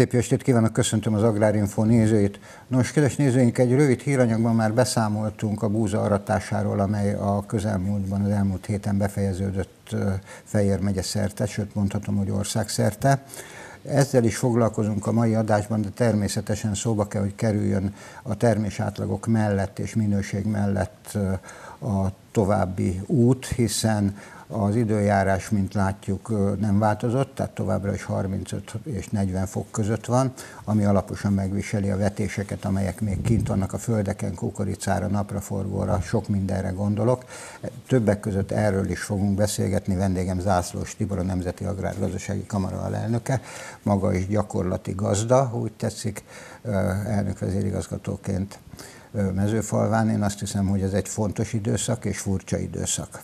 Szép estét kívánok, köszöntöm az Agrárinfo nézőit. Nos, kedves nézőink, egy rövid híranyagban már beszámoltunk a búza aratásáról, amely a közelmúltban, az elmúlt héten befejeződött Fejér megye szerte, sőt mondhatom, hogy országszerte. Ezzel is foglalkozunk a mai adásban, de természetesen szóba kell, hogy kerüljön a termésátlagok mellett és minőség mellett a további út, hiszen az időjárás, mint látjuk, nem változott, tehát továbbra is 35 és 40 fok között van, ami alaposan megviseli a vetéseket, amelyek még kint vannak a földeken, kukoricára, napraforgóra, sok mindenre gondolok. Többek között erről is fogunk beszélgetni. Vendégem Zászlós Tibor, a Nemzeti Agrárgazdasági Kamara alelnöke, maga is gyakorlati gazda, úgy tetszik, elnök vezérigazgatóként mezőfalván. Én azt hiszem, hogy ez egy fontos időszak és furcsa időszak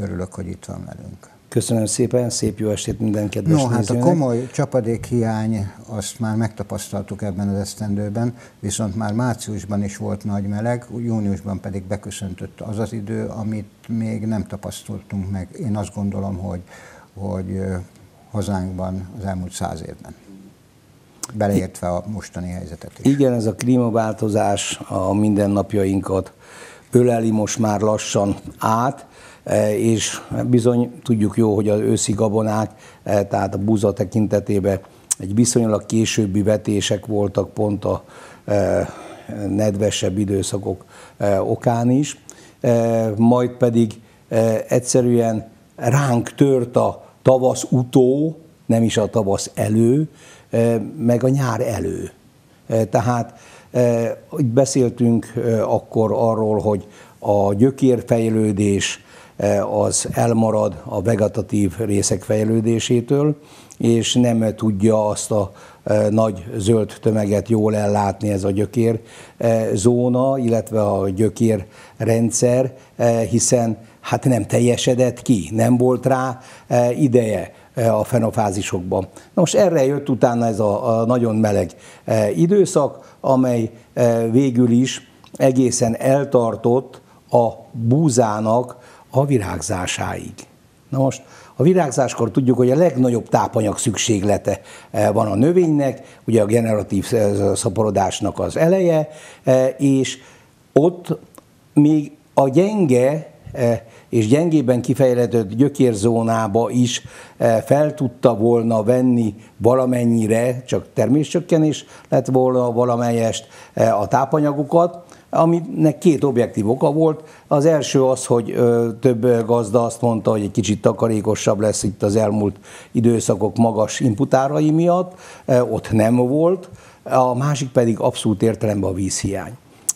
örülök, hogy itt van velünk. Köszönöm szépen, szép jó estét minden kedves No, hát a komoly csapadékhiány, azt már megtapasztaltuk ebben az esztendőben, viszont már márciusban is volt nagy meleg, júniusban pedig beköszöntött az az idő, amit még nem tapasztaltunk meg. Én azt gondolom, hogy, hogy hazánkban az elmúlt száz évben beleértve a mostani helyzetet is. Igen, ez a klímaváltozás a mindennapjainkat öleli most már lassan át, és bizony tudjuk jó, hogy az őszi gabonák, e, tehát a búza tekintetében egy viszonylag későbbi vetések voltak pont a e, nedvesebb időszakok okán is, majd pedig egyszerűen ránk tört a tavasz utó, nem is a tavasz elő, meg a nyár elő. Tehát beszéltünk akkor arról, hogy a gyökérfejlődés az elmarad a vegetatív részek fejlődésétől, és nem tudja azt a nagy zöld tömeget jól ellátni ez a gyökér zóna, illetve a gyökér rendszer, hiszen hát nem teljesedett ki, nem volt rá ideje a fenofázisokban. Na most erre jött utána ez a nagyon meleg időszak, amely végül is egészen eltartott a búzának a virágzásáig. Na most a virágzáskor tudjuk, hogy a legnagyobb tápanyag szükséglete eh, van a növénynek, ugye a generatív eh, szaporodásnak az eleje, eh, és ott még a gyenge és gyengében kifejlődött gyökérzónába is fel tudta volna venni valamennyire, csak terméscsökkenés lett volna valamelyest a tápanyagokat, aminek két objektív oka volt. Az első az, hogy több gazda azt mondta, hogy egy kicsit takarékosabb lesz itt az elmúlt időszakok magas inputárai miatt, ott nem volt. A másik pedig abszolút értelemben a vízhiány.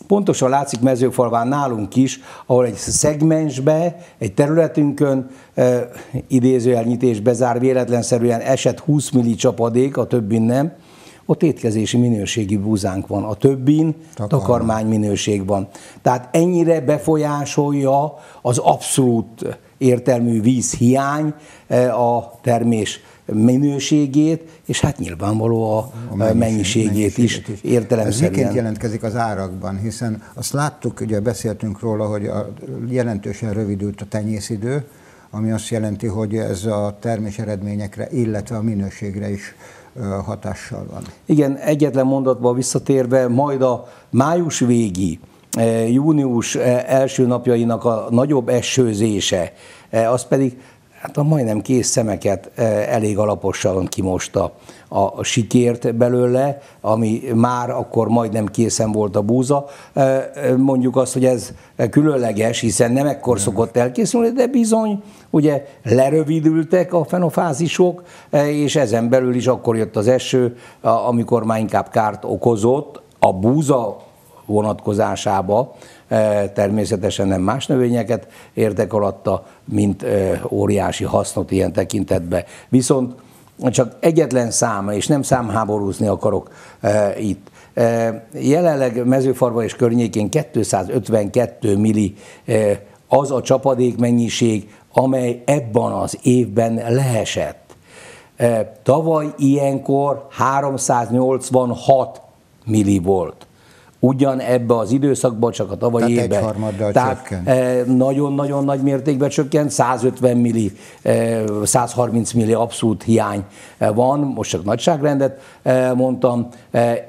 Pontosan látszik mezőfalván nálunk is, ahol egy szegmensbe, egy területünkön e, idézőjelnyités bezár véletlenszerűen esett 20 milli csapadék, a többin nem, ott étkezési minőségi búzánk van, a többin Takarmány. takarmány minőség van. Tehát ennyire befolyásolja az abszolút értelmű vízhiány eh, a termés minőségét, és hát nyilvánvaló a, a mennyiség, mennyiségét, mennyiségét is, is értelemszerűen. Ez miként jelentkezik az árakban, hiszen azt láttuk, ugye beszéltünk róla, hogy a, jelentősen rövidült a tenyészidő, ami azt jelenti, hogy ez a termés eredményekre, illetve a minőségre is hatással van. Igen, egyetlen mondatba visszatérve, majd a május végi, június első napjainak a nagyobb esőzése, az pedig hát a majdnem kész szemeket elég alaposan kimosta a sikért belőle, ami már akkor majdnem készen volt a búza. Mondjuk azt, hogy ez különleges, hiszen nem ekkor szokott elkészülni, de bizony ugye lerövidültek a fenofázisok, és ezen belül is akkor jött az eső, amikor már inkább kárt okozott a búza vonatkozásába, természetesen nem más növényeket értek alatta, mint óriási hasznot ilyen tekintetbe. Viszont csak egyetlen száma, és nem számháborúzni akarok e, itt, Jelenleg mezőfarva és környékén 252 milli az a csapadék mennyiség, amely ebben az évben leesett. Tavaly ilyenkor 386 milli volt ugyan ebbe az időszakban, csak a tavalyi Tehát évben. Tehát nagyon-nagyon nagy mértékben csökkent, 150 milli, 130 milli abszolút hiány van, most csak nagyságrendet mondtam,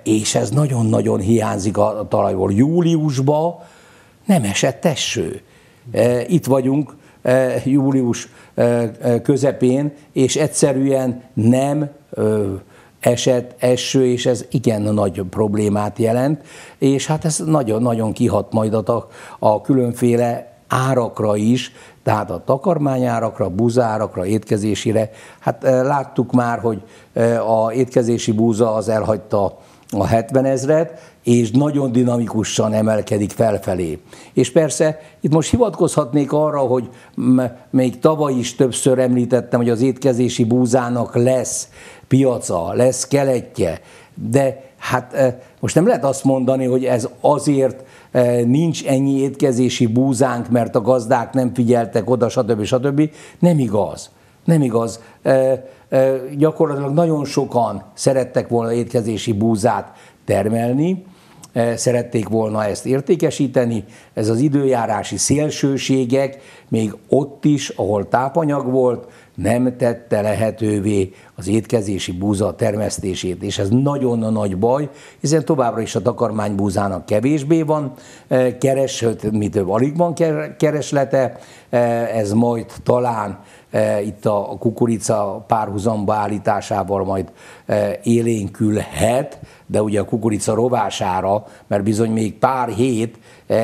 és ez nagyon-nagyon hiányzik a talajból. Júliusban nem esett eső. Itt vagyunk, július közepén, és egyszerűen nem esett eső, és ez igen nagy problémát jelent, és hát ez nagyon-nagyon kihat majd a, a különféle árakra is, tehát a takarmányárakra, buzárakra, étkezésire. Hát láttuk már, hogy a étkezési búza az elhagyta a 70 ezret, és nagyon dinamikusan emelkedik felfelé. És persze itt most hivatkozhatnék arra, hogy még tavaly is többször említettem, hogy az étkezési búzának lesz piaca, lesz keletje, de hát most nem lehet azt mondani, hogy ez azért nincs ennyi étkezési búzánk, mert a gazdák nem figyeltek oda, stb. stb. Nem igaz. Nem igaz. Gyakorlatilag nagyon sokan szerettek volna étkezési búzát termelni, szerették volna ezt értékesíteni. Ez az időjárási szélsőségek még ott is, ahol tápanyag volt, nem tette lehetővé az étkezési búza termesztését, és ez nagyon nagy baj, hiszen továbbra is a takarmánybúzának kevésbé van eh, keres, mi több alig van kereslete, eh, ez majd talán itt a kukorica párhuzamba állításával majd élénkülhet, de ugye a kukorica rovására, mert bizony még pár hét,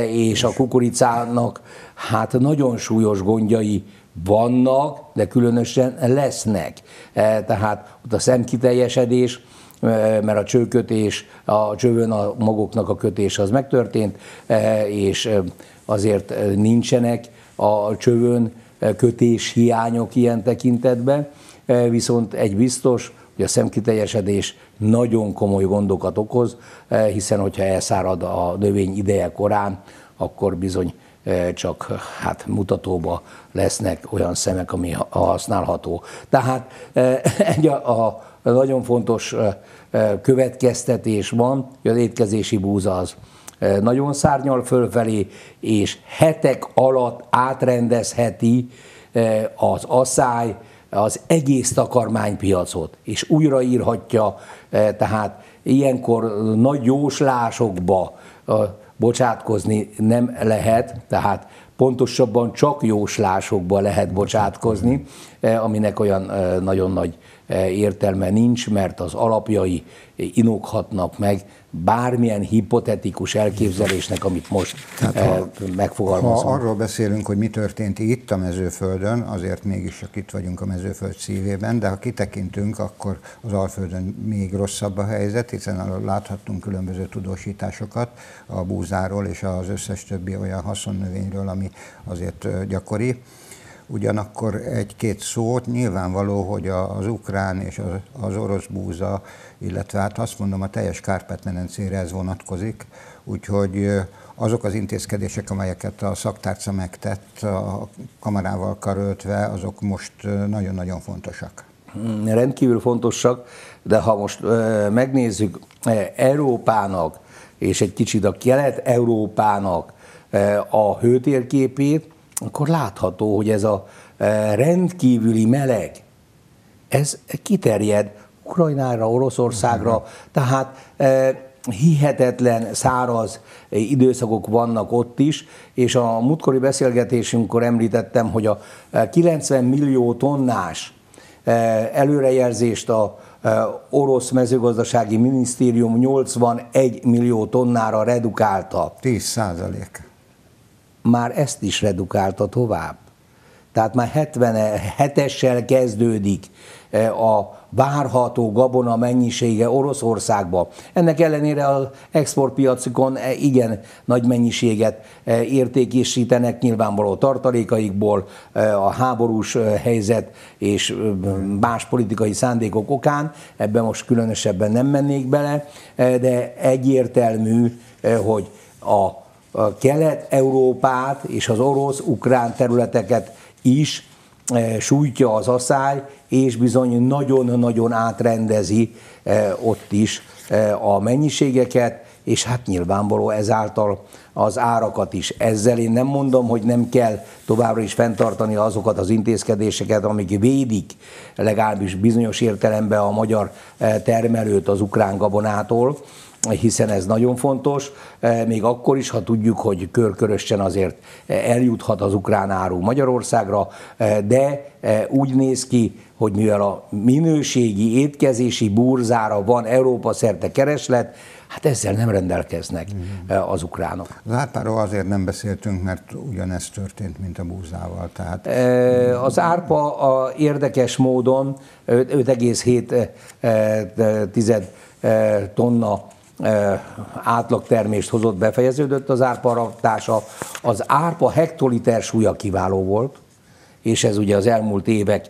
és a kukoricának hát nagyon súlyos gondjai vannak, de különösen lesznek. E, tehát ott a szemkiteljesedés, e, mert a csőkötés, a csövön a magoknak a kötés az megtörtént, e, és azért nincsenek a csövön kötés hiányok ilyen tekintetben, viszont egy biztos, hogy a szemkiteljesedés nagyon komoly gondokat okoz, hiszen hogyha elszárad a növény ideje korán, akkor bizony csak hát mutatóba lesznek olyan szemek, ami használható. Tehát egy a, a nagyon fontos következtetés van, hogy az étkezési búza az nagyon szárnyal fölfelé, és hetek alatt átrendezheti az asszály az egész takarmánypiacot, és újraírhatja, tehát ilyenkor nagy jóslásokba bocsátkozni nem lehet, tehát pontosabban csak jóslásokba lehet bocsátkozni, eh, aminek olyan nagyon nagy értelme nincs, mert az alapjai inokhatnak meg bármilyen hipotetikus elképzelésnek, amit most Tehát ha, megfogalmazom. Ha arról beszélünk, hogy mi történt itt a mezőföldön, azért mégis csak itt vagyunk a mezőföld szívében, de ha kitekintünk, akkor az Alföldön még rosszabb a helyzet, hiszen láthattunk különböző tudósításokat a búzáról és az összes többi olyan haszonnövényről, ami azért gyakori. Ugyanakkor egy-két szót, nyilvánvaló, hogy az ukrán és az, orosz búza, illetve hát azt mondom, a teljes Kárpát-medencére ez vonatkozik, úgyhogy azok az intézkedések, amelyeket a szaktárca megtett a kamarával karöltve, azok most nagyon-nagyon fontosak. Hmm, rendkívül fontosak, de ha most megnézzük Európának és egy kicsit a Kelet-Európának a hőtérképét, akkor látható, hogy ez a e, rendkívüli meleg, ez kiterjed Ukrajnára, Oroszországra, tehát e, hihetetlen száraz időszakok vannak ott is, és a múltkori beszélgetésünkkor említettem, hogy a 90 millió tonnás e, előrejelzést a orosz mezőgazdasági minisztérium 81 millió tonnára redukálta. 10 százalék már ezt is redukálta tovább. Tehát már 77-essel kezdődik a várható gabona mennyisége Oroszországba. Ennek ellenére az exportpiacokon igen nagy mennyiséget értékesítenek nyilvánvaló tartalékaikból a háborús helyzet és más politikai szándékok okán. Ebben most különösebben nem mennék bele, de egyértelmű, hogy a Kelet-Európát és az orosz-ukrán területeket is e, sújtja az asszály, és bizony nagyon-nagyon átrendezi e, ott is e, a mennyiségeket, és hát nyilvánvaló ezáltal az árakat is. Ezzel én nem mondom, hogy nem kell továbbra is fenntartani azokat az intézkedéseket, amik védik legalábbis bizonyos értelemben a magyar termelőt az ukrán gabonától, hiszen ez nagyon fontos, e, még akkor is, ha tudjuk, hogy körkörösen azért eljuthat az ukrán áru Magyarországra, e, de e, úgy néz ki, hogy mivel a minőségi étkezési burzára van Európa szerte kereslet, Hát ezzel nem rendelkeznek az ukránok. Az árpáról azért nem beszéltünk, mert ugyanez történt, mint a búzával. Tehát... Az árpa a érdekes módon 5,7 tonna átlagtermést hozott, befejeződött az árpa raktása. Az árpa hektoliter súlya kiváló volt, és ez ugye az elmúlt évek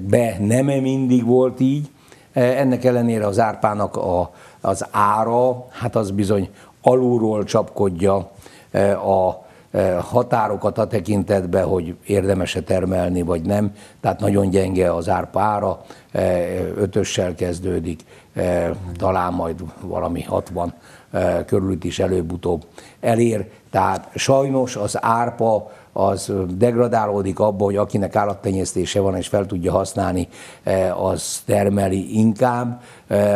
be nem mindig volt így. Ennek ellenére az árpának a, az ára, hát az bizony alulról csapkodja a határokat a tekintetben, hogy érdemes-e termelni, vagy nem. Tehát nagyon gyenge az árpa ára, ötössel kezdődik, talán majd valami 60 körülött is előbb-utóbb elér. Tehát sajnos az árpa az degradálódik abba, hogy akinek állattenyésztése van és fel tudja használni, az termeli inkább.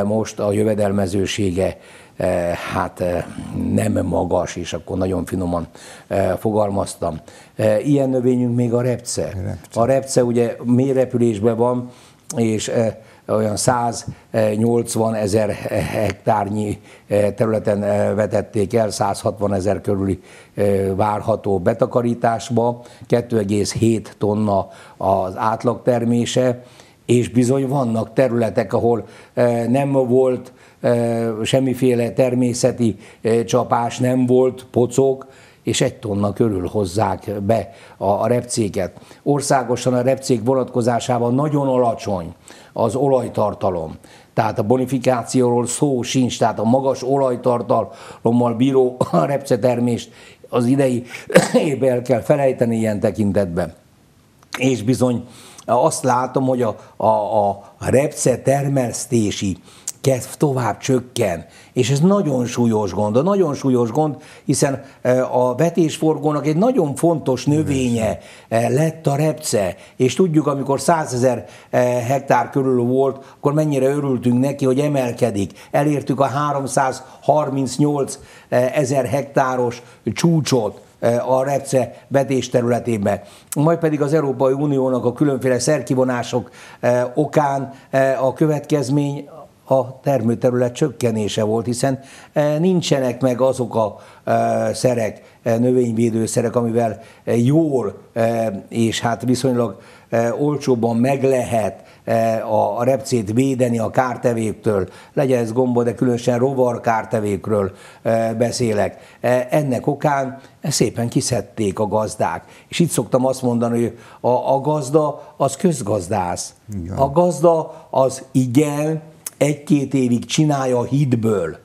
Most a jövedelmezősége hát nem magas, és akkor nagyon finoman fogalmaztam. Ilyen növényünk még a repce. A repce ugye mély repülésben van, és olyan 180 ezer hektárnyi területen vetették el, 160 ezer körüli várható betakarításba, 2,7 tonna az átlagtermése, és bizony vannak területek, ahol nem volt semmiféle természeti csapás, nem volt pocok, és egy tonna körül hozzák be a, a repcéket. Országosan a repcék vonatkozásában nagyon alacsony az olajtartalom. Tehát a bonifikációról szó sincs, tehát a magas olajtartalommal bíró repcetermést az idei évben el kell felejteni ilyen tekintetben. És bizony azt látom, hogy a, a, a repce termesztési kedv tovább csökken. És ez nagyon súlyos gond, nagyon súlyos gond, hiszen e, a vetésforgónak egy nagyon fontos növénye e, lett a repce, és tudjuk, amikor 100 ezer e, hektár körül volt, akkor mennyire örültünk neki, hogy emelkedik. Elértük a 338 ezer hektáros csúcsot, a repce vetés területében. Majd pedig az Európai Uniónak a különféle szerkivonások okán a következmény a termőterület csökkenése volt, hiszen e, nincsenek meg azok a e, szerek, e, növényvédőszerek, amivel jól és hát viszonylag olcsóbban meg lehet a repcét védeni a kártevéktől, legyen ez gomba, de különösen rovar kártevékről beszélek. Ennek okán szépen kiszedték a gazdák. És itt szoktam azt mondani, hogy a, a gazda az közgazdász. Igen. A gazda az igen, egy-két évig csinálja a hitből,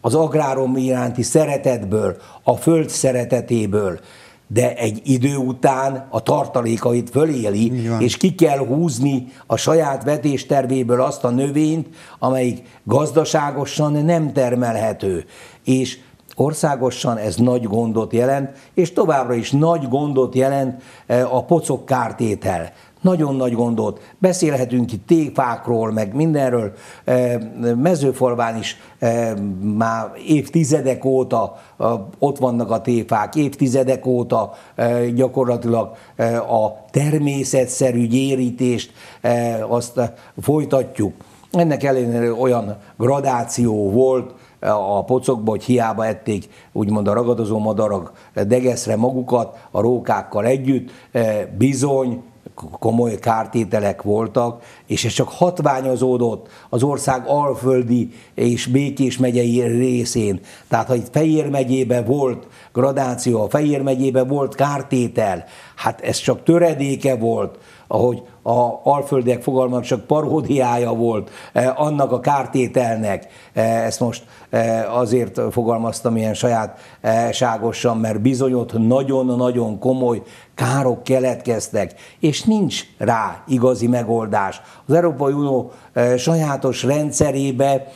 az agrárom iránti szeretetből, a föld szeretetéből, de egy idő után a tartalékait föléli, és ki kell húzni a saját vetéstervéből azt a növényt, amelyik gazdaságosan nem termelhető. És országosan ez nagy gondot jelent, és továbbra is nagy gondot jelent eh, a pocok kártétel nagyon nagy gondot. Beszélhetünk itt tégfákról, meg mindenről. Mezőfalván is már évtizedek óta ott vannak a téfák, évtizedek óta gyakorlatilag a természetszerű gyérítést azt folytatjuk. Ennek ellenére olyan gradáció volt, a pocokba, hogy hiába ették úgymond a ragadozó madarak degeszre magukat, a rókákkal együtt, bizony komoly kártételek voltak, és ez csak hatványozódott az ország alföldi és Békés megyei részén. Tehát, ha itt Fejér megyében volt gradáció, a Fejér megyében volt kártétel, hát ez csak töredéke volt ahogy a alföldiek fogalmak csak paródiája volt eh, annak a kártételnek. Eh, ezt most eh, azért fogalmaztam ilyen sajátságosan, mert bizony nagyon-nagyon komoly károk keletkeztek, és nincs rá igazi megoldás. Az Európai Unió sajátos rendszerébe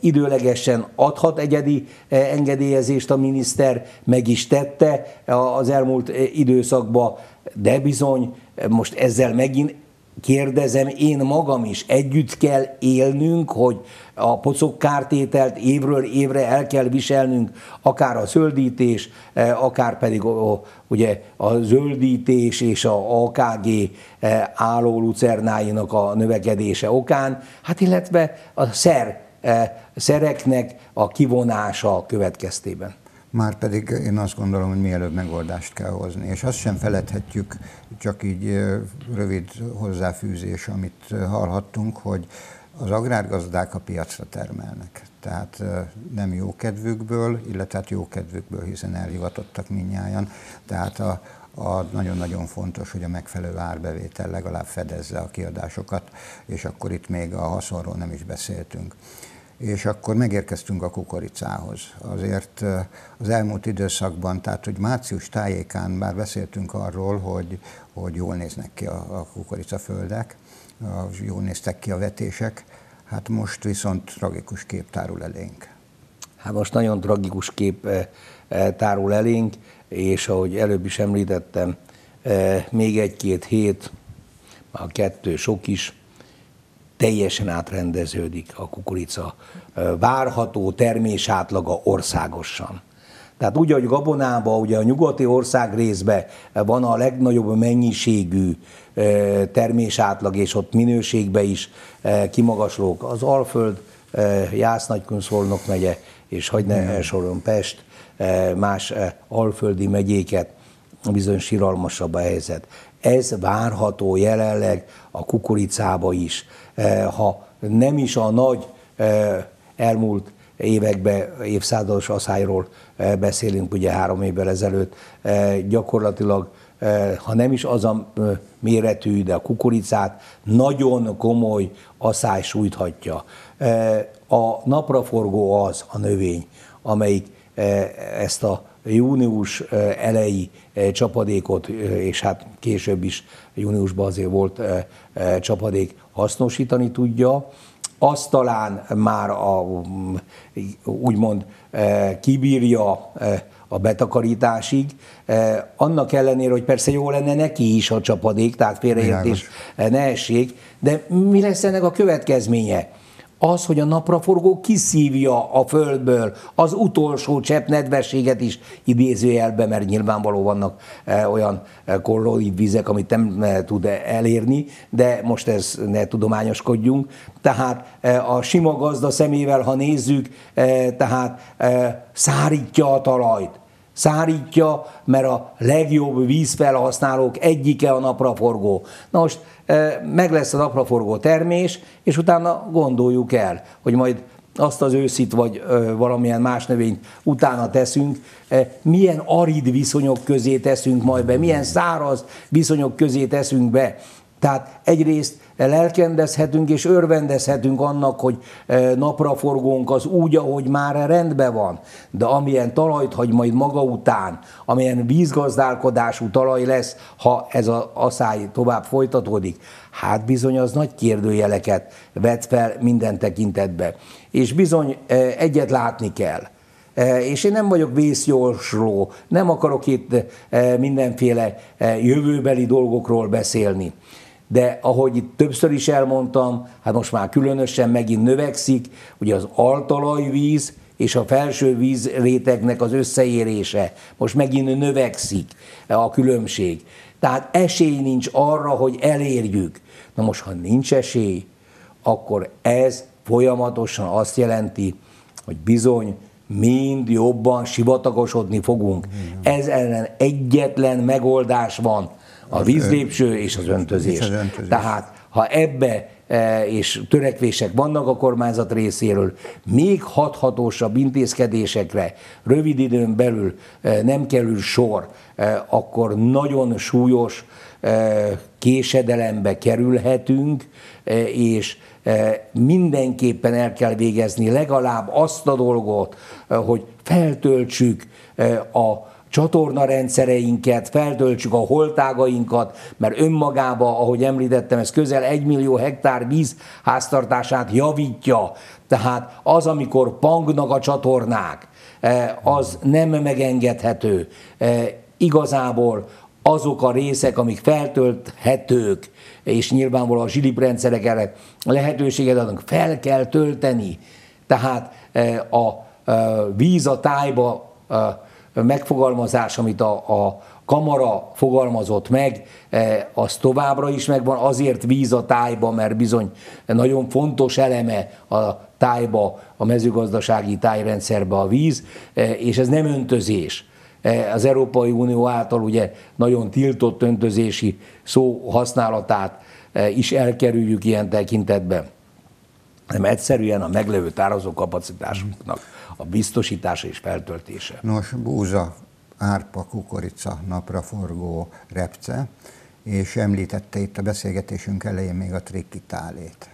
időlegesen adhat egyedi engedélyezést a miniszter, meg is tette az elmúlt időszakban, de bizony most ezzel megint kérdezem én magam is, együtt kell élnünk, hogy a pocok kártételt évről évre el kell viselnünk, akár a zöldítés, eh, akár pedig a, ugye a zöldítés és a AKG eh, álló lucernáinak a növekedése okán, hát illetve a szer, eh, szereknek a kivonása következtében. Már pedig én azt gondolom, hogy mielőbb megoldást kell hozni. És azt sem feledhetjük, csak így rövid hozzáfűzés, amit hallhattunk, hogy az agrárgazdák a piacra termelnek. Tehát nem jó kedvükből, illetve hát jó kedvükből, hiszen elhivatottak minnyáján. Tehát a, a nagyon-nagyon fontos, hogy a megfelelő árbevétel legalább fedezze a kiadásokat, és akkor itt még a haszonról nem is beszéltünk és akkor megérkeztünk a kukoricához. Azért az elmúlt időszakban, tehát hogy március tájékán már beszéltünk arról, hogy, hogy jól néznek ki a, a kukoricaföldek, jól néztek ki a vetések, hát most viszont tragikus kép tárul elénk. Hát most nagyon tragikus kép tárul elénk, és ahogy előbb is említettem, még egy-két hét, a kettő sok is, teljesen átrendeződik a kukorica várható termés átlaga országosan. Tehát úgy, hogy gabonában, ugye a nyugati ország részben van a legnagyobb mennyiségű termés átlag, és ott minőségbe is kimagaslók. Az Alföld, Jász Nagykönszolnok megye, és hogy ne sorolom Pest, más alföldi megyéket, bizony siralmasabb a helyzet. Ez várható jelenleg a kukoricába is. Eh, ha nem is a nagy eh, elmúlt években évszázados asszályról eh, beszélünk, ugye három évvel ezelőtt, gyakorlatilag ha nem is az a méretű, de a kukoricát nagyon komoly asszály sújthatja. A napraforgó az a növény, amelyik ezt a június elejé csapadékot, és hát később is júniusban azért volt csapadék, hasznosítani tudja. Azt talán már a, úgymond kibírja a betakarításig, annak ellenére, hogy persze jó lenne neki is a csapadék, tehát félreértés ne essék, de mi lesz ennek a következménye? Az, hogy a napraforgó kiszívja a földből az utolsó csepp nedvességet is idézőjelbe, mert nyilvánvaló vannak e, olyan e, korrolív vizek, amit nem e, tud elérni, de most ez ne tudományoskodjunk. Tehát a sima gazda szemével, ha nézzük, tehát szárítja a talajt szárítja, mert a legjobb vízfelhasználók egyike a napraforgó. Na most meg lesz a napraforgó termés, és utána gondoljuk el, hogy majd azt az őszit, vagy valamilyen más növényt utána teszünk, milyen arid viszonyok közé teszünk majd be, milyen száraz viszonyok közé teszünk be. Tehát egyrészt lelkendezhetünk és örvendezhetünk annak, hogy e, napraforgónk az úgy, ahogy már rendben van, de amilyen talajt hagy majd maga után, amilyen vízgazdálkodású talaj lesz, ha ez az asszály tovább folytatódik, hát bizony az nagy kérdőjeleket vet fel minden tekintetbe. És bizony e, egyet látni kell, e, és én nem vagyok vészjósló, nem akarok itt mindenféle jövőbeli dolgokról beszélni de ahogy itt többször is elmondtam, hát most már különösen megint növekszik, ugye az altalajvíz és a felső vízrétegnek az összeérése most megint növekszik a különbség. Tehát esély nincs arra, hogy elérjük. Na most, ha nincs esély, akkor ez folyamatosan azt jelenti, hogy bizony mind jobban sivatagosodni fogunk. Ez ellen egyetlen megoldás van, A vízlépső és az öntözés. És az öntözés. Tehát ha ebbe e, és törekvések vannak a kormányzat részéről, még hathatósabb intézkedésekre rövid időn belül e, nem kerül sor, e, akkor nagyon súlyos késedelembe kerülhetünk, és mindenképpen el kell végezni legalább azt a dolgot, hogy feltöltsük a csatornarendszereinket, feltöltsük a holtágainkat, mert önmagába, ahogy említettem, ez közel egy millió hektár víz háztartását javítja. Tehát az, amikor pangnak a csatornák, az nem megengedhető. Igazából azok a részek, amik feltölthetők, és nyilvánvalóan a zsilip rendszerek erre lehetőséget adnak, fel kell tölteni. Tehát a víz a tájba megfogalmazás, amit a, a kamara fogalmazott meg, e, az továbbra is megvan, azért víz a tájba, mert bizony nagyon fontos eleme a tájba, a mezőgazdasági tájrendszerbe a víz, e, és ez nem öntözés. E, az Európai Unió által ugye nagyon tiltott öntözési szó használatát is elkerüljük ilyen tekintetben. Hanem egyszerűen a meglevő tározókapacitásoknak a biztosítása és feltöltése. Nos, búza, árpa, kukorica, napraforgó, repce, és említette itt a beszélgetésünk elején még a trikitálét,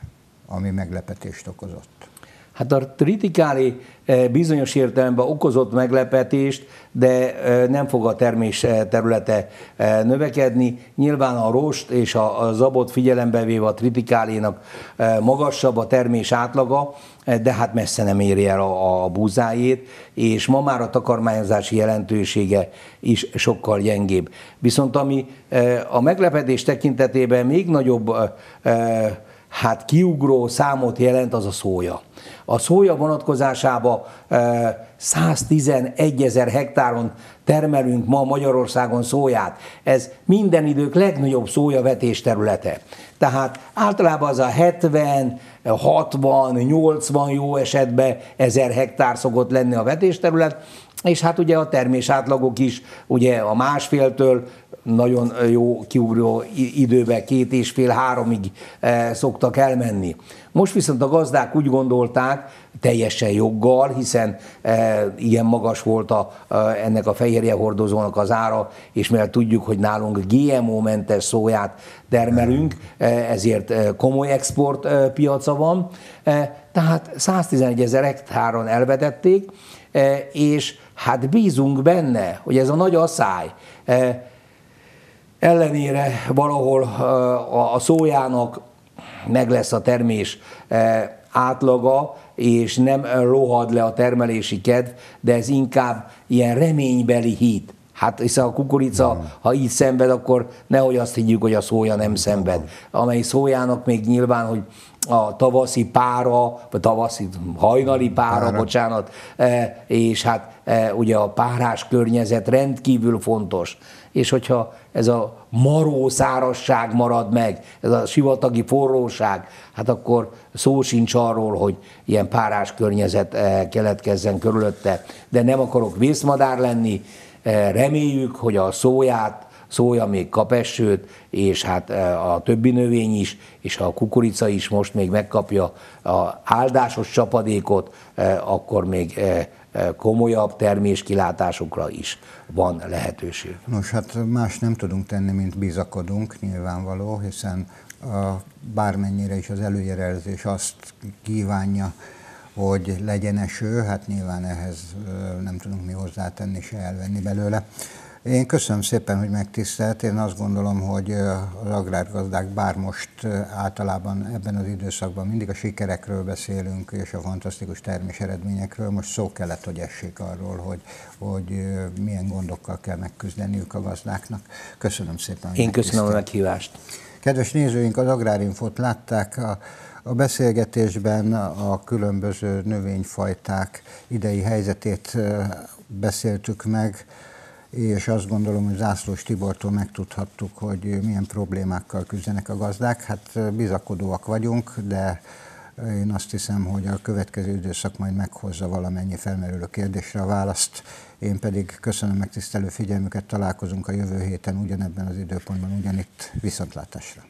ami meglepetést okozott. Hát a tritikálé eh, bizonyos értelemben okozott meglepetést, de eh, nem fog a termés eh, területe növekedni. Nyilván a rost és a zabot figyelembe véve a tritikálénak magasabb a termés átlaga, de hát messze nem éri el a, a búzájét, és ma már a takarmányozási jelentősége is sokkal gyengébb. Viszont ami a meglepetés tekintetében még nagyobb hát kiugró számot jelent az a szója. A szója vonatkozásában 111 ezer hektáron termelünk ma Magyarországon szóját. Ez minden idők legnagyobb szójavetés területe. Tehát általában az a 70, 60, 80 jó esetben ezer hektár szokott lenni a vetésterület, és hát ugye a termés átlagok is ugye a másféltől nagyon jó kiugró időbe, két és fél, háromig eh, szoktak elmenni. Most viszont a gazdák úgy gondolták, teljesen joggal, hiszen e, ilyen magas volt a, e, ennek a fehérje hordozónak az ára, és mivel tudjuk, hogy nálunk GMO-mentes szóját termelünk, e, ezért komoly export e, piaca van, e, tehát 111 ezer hektáron elvetették, e, és hát bízunk benne, hogy ez a nagy asszály e, ellenére valahol a szójának meg lesz a termés átlaga, és nem rohad le a termelési kedv, de ez inkább ilyen reménybeli hit. Hát hiszen a kukorica, mm. ha így szenved, akkor nehogy azt higgyük, hogy a szója nem szenved. Amely szójának még nyilván, hogy a tavaszi pára, vagy tavaszi hajnali pára, pára. bocsánat, és hát ugye a párás környezet rendkívül fontos és hogyha ez a maró szárasság marad meg, ez a sivatagi forróság, hát akkor szó sincs arról, hogy ilyen párás környezet eh, keletkezzen körülötte. De nem akarok vészmadár lenni, eh, reméljük, hogy a szóját, szója még kap esőt, és hát eh, a többi növény is, és a kukorica is most még megkapja a áldásos csapadékot, akkor még komolyabb terméskilátásokra is van lehetőség. Nos, hát más nem tudunk tenni, mint bizakodunk, nyilvánvaló, hiszen a, bármennyire is az előjelezés azt kívánja, hogy legyen eső, hát nyilván ehhez nem tudunk mi hozzátenni, se elvenni belőle. Én köszönöm szépen, hogy megtisztelt. Én azt gondolom, hogy az agrárgazdák bár most általában ebben az időszakban mindig a sikerekről beszélünk, és a fantasztikus termés eredményekről, most szó kellett, hogy essék arról, hogy, hogy milyen gondokkal kell megküzdeniük a gazdáknak. Köszönöm szépen. Én köszönöm a meghívást. Kedves nézőink, az Agrárinfot látták a, a beszélgetésben a különböző növényfajták idei helyzetét beszéltük meg, és azt gondolom, hogy Zászlós Tibortól megtudhattuk, hogy milyen problémákkal küzdenek a gazdák. Hát bizakodóak vagyunk, de Én azt hiszem, hogy a következő időszak majd meghozza valamennyi felmerülő kérdésre a választ. Én pedig köszönöm megtisztelő figyelmüket, találkozunk a jövő héten ugyanebben az időpontban, ugyanitt viszontlátásra.